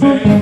say